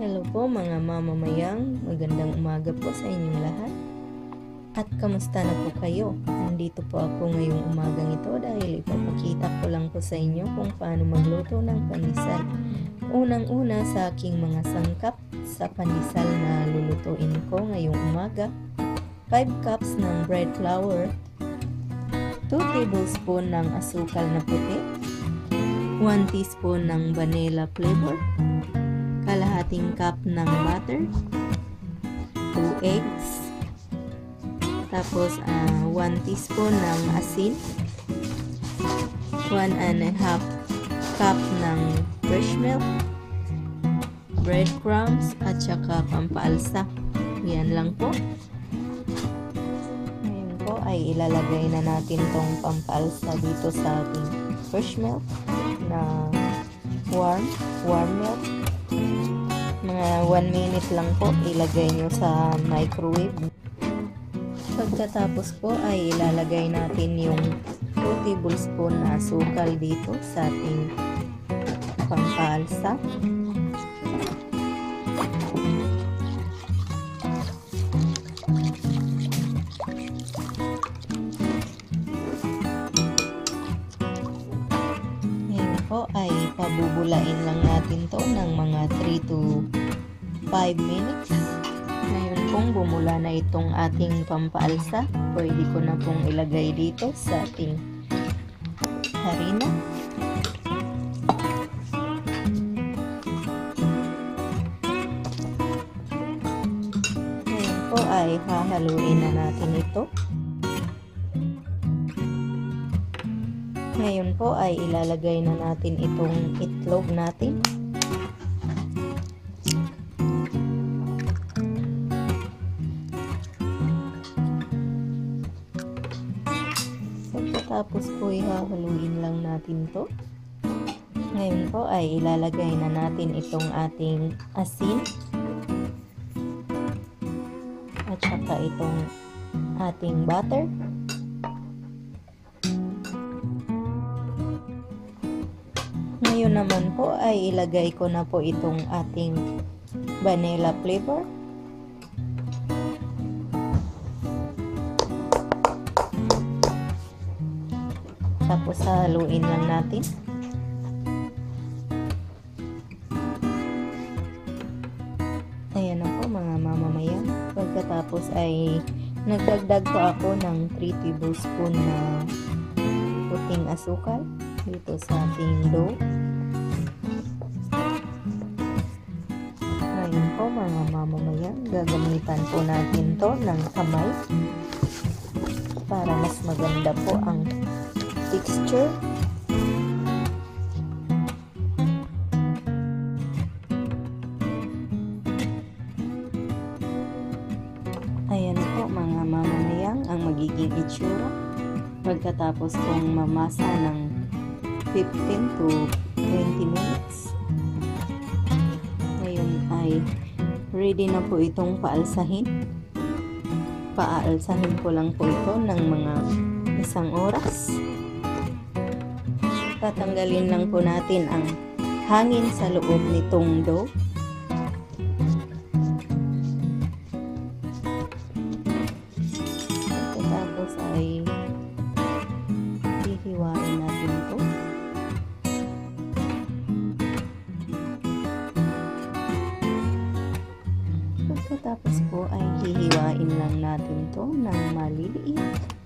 Hello po mga mamamayang, magandang umaga po sa inyong lahat. At kamusta na po kayo? Nandito po ako ngayong umagang ito dahil ipapakita ko lang po sa inyo kung paano magluto ng pandesal. Unang-una sa aking mga sangkap sa pandesal na lulutuin ko ngayong umaga, 5 cups ng bread flour, 2 tablespoon ng asukal na puti, 1 teaspoon ng vanilla flavor, kalahating cup ng butter, 2 eggs, tapos uh, 1 teaspoon ng asin, 1 and a half cup ng fresh milk, breadcrumbs, at saka pampaalsa. Yan lang po. Ngayon po ay ilalagay na natin tong pampaalsa dito sa ating fresh milk na warm, warm milk mga 1 minute lang po ilagay nyo sa microwave. Pagkatapos po ay ilalagay natin yung 2 tablespoon na asukal dito sa ating pangkalsa po ay pabubulain lang natin to ng mga 3 to 5 minutes. Ngayon pong bumula na itong ating pampaalsa, pwede ko na pong ilagay dito sa ating harina. Ngayon po ay hahaluin na natin ito. Ngayon po ay ilalagay na natin itong itlog natin. Pagkatapos po ihahaluin lang natin to. Ngayon po ay ilalagay na natin itong ating asin. At saka itong ating butter. Ngayon naman po ay ilagay ko na po itong ating vanilla flavor. Tapos haluin lang natin. Ayan na po mga mamamayan. Pagkatapos ay nagdagdag po ako ng 3 tablespoon na puting asukal dito sa ating dough. Ngayon po mga mamamayan, gagamitan po natin to ng kamay para mas maganda po ang texture. Ayan po mga mamamayang ang magiging itsura pagkatapos kong mamasa ng 15 to 20 minutes. Ngayon ay ready na po itong paalsahin. Paalsahin ko lang po ito ng mga isang oras. Tatanggalin lang po natin ang hangin sa loob nitong dough. Tapos ay hihiwain natin ito. Pagkatapos po ay hihiwain lang natin to ng maliliit.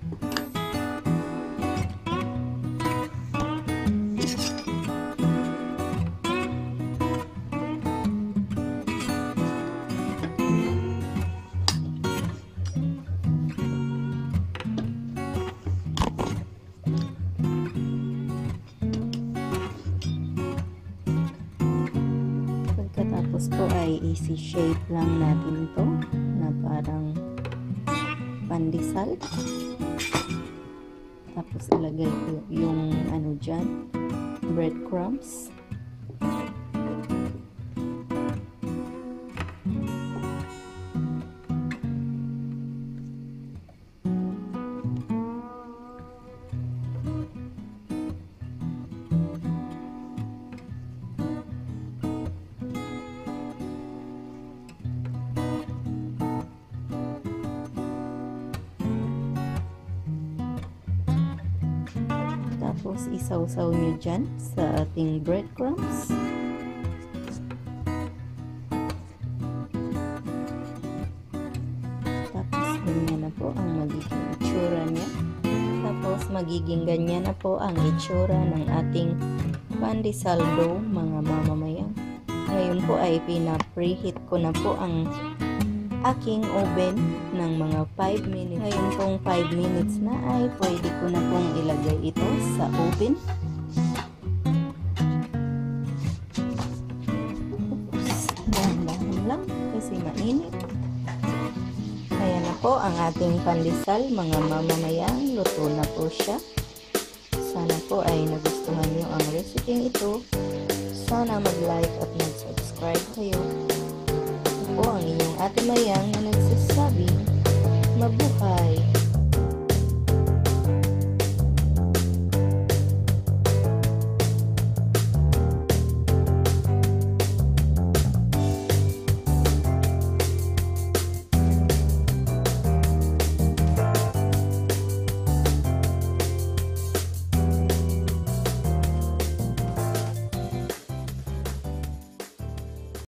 Tapos po ay easy shape lang natin to na parang pandesal. Tapos ilagay ko yung ano dyan, breadcrumbs. Tapos isawsaw nyo dyan sa ating breadcrumbs. Tapos ganyan na po ang magiging itsura niya. Tapos magiging ganyan na po ang itsura ng ating pandesal dough mga mamamayan. Ngayon po ay pina-preheat ko na po ang aking oven ng mga 5 minutes. Ngayon pong 5 minutes na ay pwede ko na pong ilagay ito sa oven. Oops, dahan-dahan lang kasi mainit. Ayan na po ang ating pandesal mga mamamayan. Luto na po siya. Sana po ay nagustuhan niyo ang recipe ito. Sana mag-like at mag-subscribe kayo ng Mayang na nagsasabing, Mabuhay!